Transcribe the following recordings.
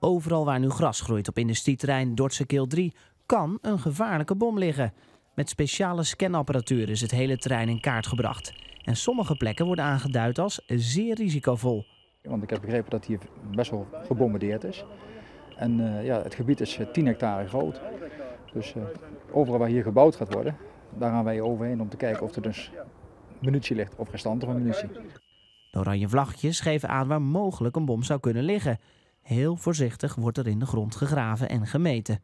Overal waar nu gras groeit op industrieterrein Dordtse Keel 3 kan een gevaarlijke bom liggen. Met speciale scanapparatuur is het hele terrein in kaart gebracht. En sommige plekken worden aangeduid als zeer risicovol. Want ik heb begrepen dat hier best wel gebombardeerd is. En uh, ja, het gebied is 10 hectare groot. Dus uh, overal waar hier gebouwd gaat worden, daar gaan wij overheen om te kijken of er dus munitie ligt of restanten van munitie. De oranje vlaggetjes geven aan waar mogelijk een bom zou kunnen liggen. Heel voorzichtig wordt er in de grond gegraven en gemeten.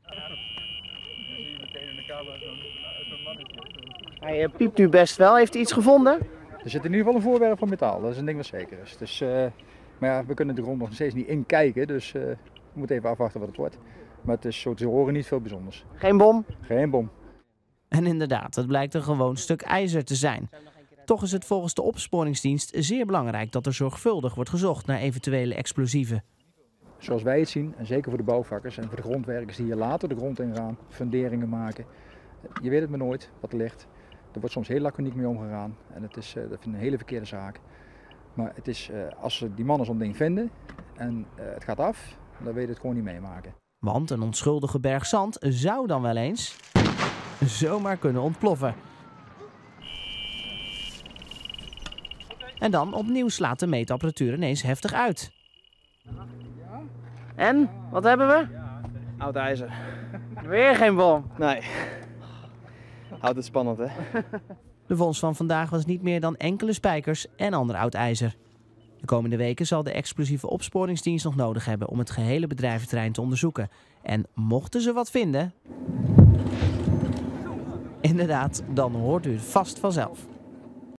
Hij eh, piept nu best wel. Heeft hij iets gevonden? Er zit in ieder geval een voorwerp van metaal. Dat is een ding wat zeker is. Dus, uh, maar ja, we kunnen de grond nog steeds niet inkijken. Dus uh, we moeten even afwachten wat het wordt. Maar het is zo te horen niet veel bijzonders. Geen bom? Geen bom. En inderdaad, het blijkt een gewoon stuk ijzer te zijn. Toch is het volgens de opsporingsdienst zeer belangrijk dat er zorgvuldig wordt gezocht naar eventuele explosieven. Zoals wij het zien, en zeker voor de bouwvakkers en voor de grondwerkers die hier later de grond ingaan, funderingen maken. Je weet het maar nooit wat er ligt. Er wordt soms heel laconiek mee omgegaan en het is, dat vind ik een hele verkeerde zaak. Maar het is, als ze die mannen zo'n ding vinden en het gaat af, dan weet je het gewoon niet meemaken. Want een onschuldige berg zand zou dan wel eens zomaar kunnen ontploffen. En dan opnieuw slaat de meetapparatuur ineens heftig uit. En, wat hebben we? Oud ijzer. Weer geen bom. Nee. Houdt het spannend, hè? De vondst van vandaag was niet meer dan enkele spijkers en ander oud ijzer. De komende weken zal de explosieve opsporingsdienst nog nodig hebben om het gehele bedrijventerrein te onderzoeken. En mochten ze wat vinden, inderdaad, dan hoort u het vast vanzelf.